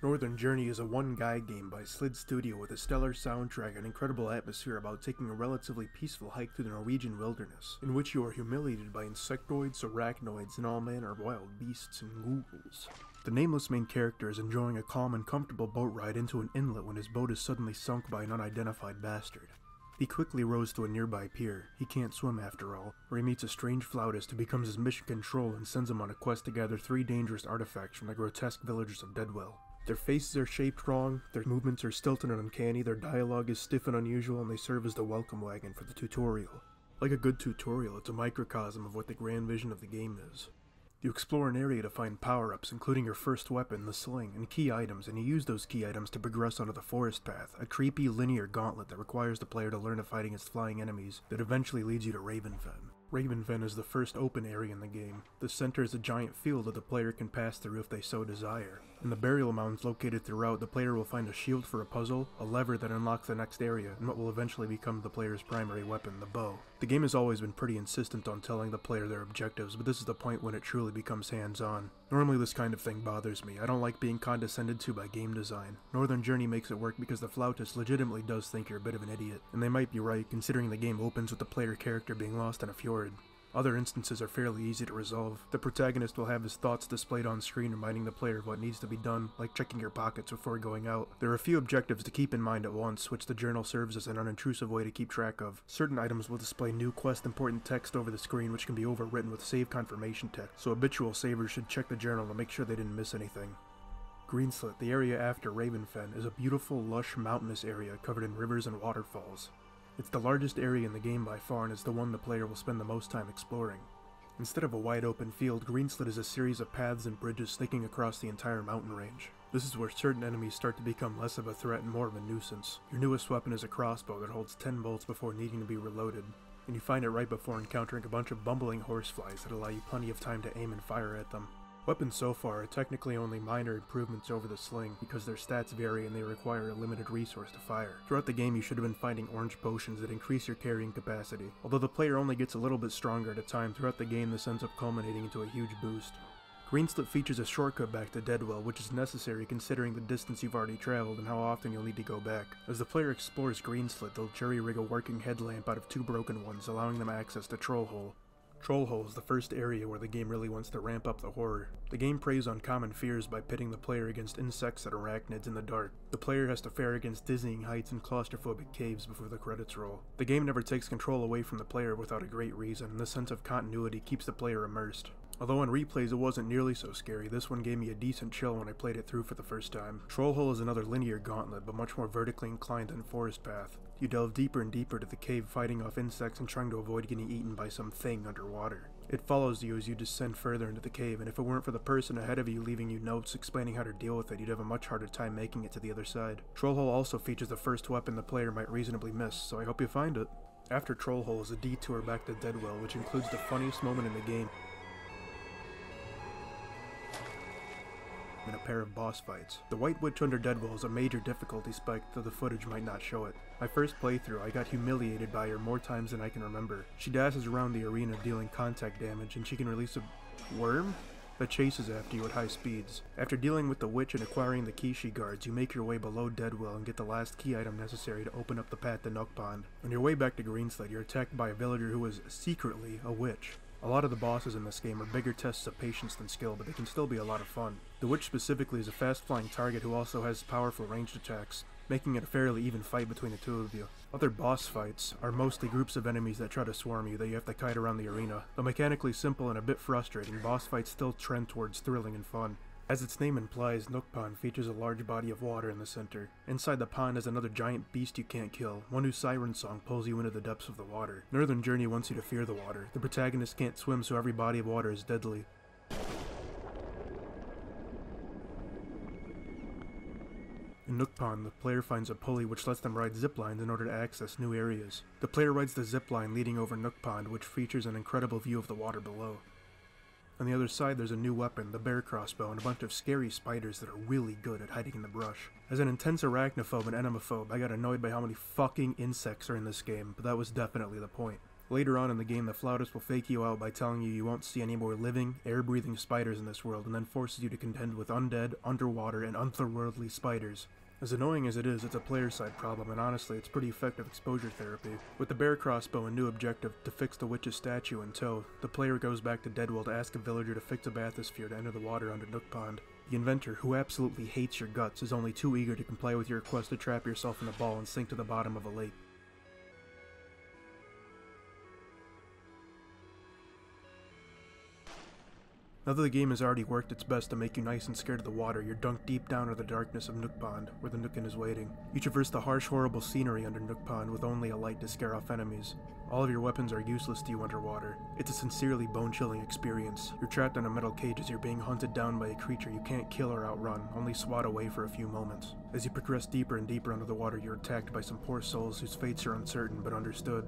Northern Journey is a one-guy game by Slid Studio with a stellar soundtrack and incredible atmosphere about taking a relatively peaceful hike through the Norwegian wilderness, in which you are humiliated by insectoids, arachnoids, and all manner of wild beasts and ghouls. The nameless main character is enjoying a calm and comfortable boat ride into an inlet when his boat is suddenly sunk by an unidentified bastard. He quickly rows to a nearby pier, he can't swim after all, where he meets a strange flautist who becomes his mission control and sends him on a quest to gather three dangerous artifacts from the grotesque villagers of Deadwell. Their faces are shaped wrong, their movements are stilted and uncanny, their dialogue is stiff and unusual, and they serve as the welcome wagon for the tutorial. Like a good tutorial, it's a microcosm of what the grand vision of the game is. You explore an area to find power-ups, including your first weapon, the sling, and key items, and you use those key items to progress onto the forest path, a creepy linear gauntlet that requires the player to learn to fight against flying enemies that eventually leads you to Ravenfen. Ravenfen is the first open area in the game. The center is a giant field that the player can pass through if they so desire. In the burial mounds located throughout, the player will find a shield for a puzzle, a lever that unlocks the next area, and what will eventually become the player's primary weapon, the bow. The game has always been pretty insistent on telling the player their objectives, but this is the point when it truly becomes hands-on. Normally this kind of thing bothers me. I don't like being condescended to by game design. Northern Journey makes it work because the flautist legitimately does think you're a bit of an idiot, and they might be right considering the game opens with the player character being lost in a fjord other instances are fairly easy to resolve. The protagonist will have his thoughts displayed on screen reminding the player of what needs to be done, like checking your pockets before going out. There are a few objectives to keep in mind at once, which the journal serves as an unintrusive way to keep track of. Certain items will display new quest important text over the screen which can be overwritten with save confirmation text, so habitual savers should check the journal to make sure they didn't miss anything. Greenslit, the area after Ravenfen, is a beautiful, lush, mountainous area covered in rivers and waterfalls. It's the largest area in the game by far and is the one the player will spend the most time exploring. Instead of a wide open field, Greenslit is a series of paths and bridges snaking across the entire mountain range. This is where certain enemies start to become less of a threat and more of a nuisance. Your newest weapon is a crossbow that holds 10 bolts before needing to be reloaded, and you find it right before encountering a bunch of bumbling horseflies that allow you plenty of time to aim and fire at them. Weapons so far are technically only minor improvements over the sling because their stats vary and they require a limited resource to fire. Throughout the game you should have been finding orange potions that increase your carrying capacity. Although the player only gets a little bit stronger at a time, throughout the game this ends up culminating into a huge boost. Greenslit features a shortcut back to Deadwell, which is necessary considering the distance you've already traveled and how often you'll need to go back. As the player explores Greenslit, they'll jerry-rig a working headlamp out of two broken ones, allowing them access to Trollhole. Trollhole is the first area where the game really wants to ramp up the horror. The game preys on common fears by pitting the player against insects and arachnids in the dark. The player has to fare against dizzying heights and claustrophobic caves before the credits roll. The game never takes control away from the player without a great reason, and the sense of continuity keeps the player immersed. Although in replays it wasn't nearly so scary, this one gave me a decent chill when I played it through for the first time. Trollhole is another linear gauntlet, but much more vertically inclined than Forest Path. You delve deeper and deeper to the cave fighting off insects and trying to avoid getting eaten by some thing underwater. It follows you as you descend further into the cave, and if it weren't for the person ahead of you leaving you notes explaining how to deal with it, you'd have a much harder time making it to the other side. Trollhole also features the first weapon the player might reasonably miss, so I hope you find it. After Trollhole is a detour back to Deadwell, which includes the funniest moment in the game, in a pair of boss fights. The White Witch under Deadwell is a major difficulty spike, though the footage might not show it. My first playthrough, I got humiliated by her more times than I can remember. She dashes around the arena dealing contact damage, and she can release a worm? that chases after you at high speeds. After dealing with the witch and acquiring the key she guards, you make your way below Deadwell and get the last key item necessary to open up the path to Nook Pond. On your way back to Greenslit, you're attacked by a villager who is secretly a witch. A lot of the bosses in this game are bigger tests of patience than skill, but they can still be a lot of fun. The Witch specifically is a fast-flying target who also has powerful ranged attacks, making it a fairly even fight between the two of you. Other boss fights are mostly groups of enemies that try to swarm you that you have to kite around the arena. Though mechanically simple and a bit frustrating, boss fights still trend towards thrilling and fun. As its name implies, Nook Pond features a large body of water in the center. Inside the pond is another giant beast you can't kill, one whose siren song pulls you into the depths of the water. Northern Journey wants you to fear the water. The protagonist can't swim so every body of water is deadly. In Nook Pond, the player finds a pulley which lets them ride zip lines in order to access new areas. The player rides the zip line leading over Nook Pond, which features an incredible view of the water below. On the other side, there's a new weapon, the bear crossbow, and a bunch of scary spiders that are really good at hiding in the brush. As an intense arachnophobe and entomophobe, I got annoyed by how many fucking insects are in this game, but that was definitely the point. Later on in the game, the flautist will fake you out by telling you you won't see any more living, air breathing spiders in this world, and then forces you to contend with undead, underwater, and otherworldly spiders. As annoying as it is, it's a player side problem, and honestly, it's pretty effective exposure therapy. With the bear crossbow and new objective to fix the witch's statue in tow, the player goes back to Deadwell to ask a villager to fix a bathysphere to enter the water under Nook Pond. The inventor, who absolutely hates your guts, is only too eager to comply with your request to trap yourself in a ball and sink to the bottom of a lake. Now that the game has already worked its best to make you nice and scared of the water, you're dunked deep down into the darkness of Nook Pond, where the Nokken is waiting. You traverse the harsh, horrible scenery under Nook Pond with only a light to scare off enemies. All of your weapons are useless to you underwater. It's a sincerely bone-chilling experience. You're trapped in a metal cage as you're being hunted down by a creature you can't kill or outrun, only swat away for a few moments. As you progress deeper and deeper under the water, you're attacked by some poor souls whose fates are uncertain but understood.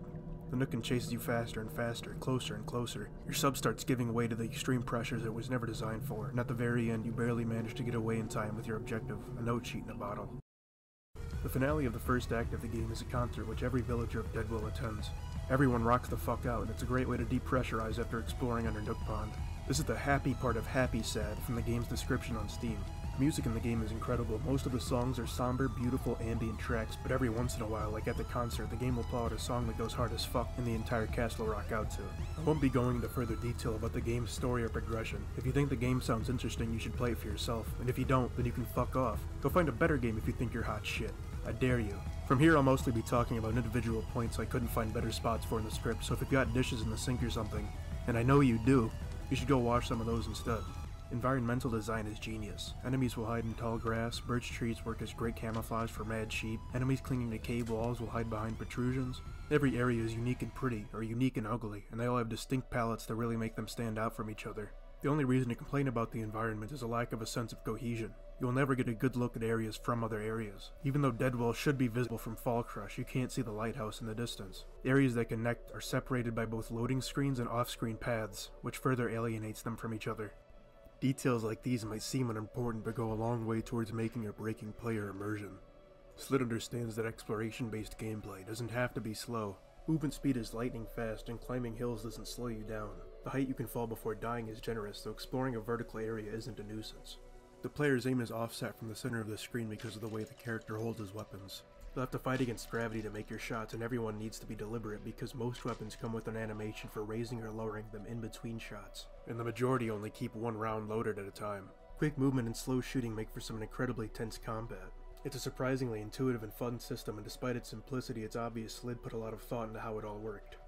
The Nokken chases you faster and faster, closer and closer. Your sub starts giving way to the extreme pressures it was never designed for, and at the very end you barely manage to get away in time with your objective, a note sheet in a bottle. The finale of the first act of the game is a concert which every villager of Deadwell attends. Everyone rocks the fuck out, and it's a great way to depressurize after exploring under Nook Pond. This is the happy part of Happy Sad from the game's description on Steam. Music in the game is incredible. Most of the songs are somber, beautiful, ambient tracks, but every once in a while, like at the concert, the game will pull out a song that goes hard as fuck and the entire cast will rock out to. it. I won't be going into further detail about the game's story or progression. If you think the game sounds interesting, you should play it for yourself, and if you don't, then you can fuck off. Go find a better game if you think you're hot shit. I dare you. From here, I'll mostly be talking about individual points I couldn't find better spots for in the script, so if you've got dishes in the sink or something, and I know you do, you should go wash some of those instead. Environmental design is genius. Enemies will hide in tall grass, birch trees work as great camouflage for mad sheep, enemies clinging to cave walls will hide behind protrusions. Every area is unique and pretty, or unique and ugly, and they all have distinct palettes that really make them stand out from each other. The only reason to complain about the environment is a lack of a sense of cohesion. You'll never get a good look at areas from other areas. Even though Deadwell should be visible from Fall Crush, you can't see the lighthouse in the distance. Areas that connect are separated by both loading screens and off-screen paths, which further alienates them from each other. Details like these might seem unimportant but go a long way towards making or breaking player immersion. Slid understands that exploration-based gameplay doesn't have to be slow. Movement speed is lightning fast and climbing hills doesn't slow you down. The height you can fall before dying is generous, so exploring a vertical area isn't a nuisance. The player's aim is offset from the center of the screen because of the way the character holds his weapons. You'll have to fight against gravity to make your shots, and everyone needs to be deliberate because most weapons come with an animation for raising or lowering them in between shots, and the majority only keep one round loaded at a time. Quick movement and slow shooting make for some incredibly tense combat. It's a surprisingly intuitive and fun system, and despite its simplicity, it's obvious Slid put a lot of thought into how it all worked.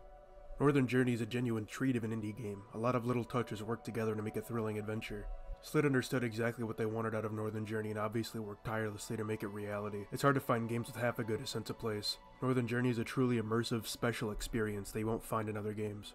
Northern Journey is a genuine treat of an indie game. A lot of little touches work together to make a thrilling adventure. Slid understood exactly what they wanted out of Northern Journey and obviously worked tirelessly to make it reality. It's hard to find games with half a good sense of place. Northern Journey is a truly immersive, special experience that you won't find in other games.